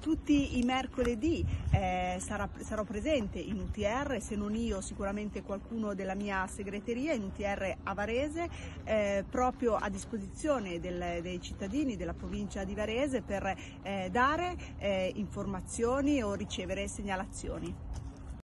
tutti i mercoledì eh, sarà, sarò presente in UTR, se non io sicuramente qualcuno della mia segreteria in UTR Avarese, eh, proprio a disposizione del, dei cittadini della provincia di Varese per eh, dare eh, informazioni o ricevere segnalazioni.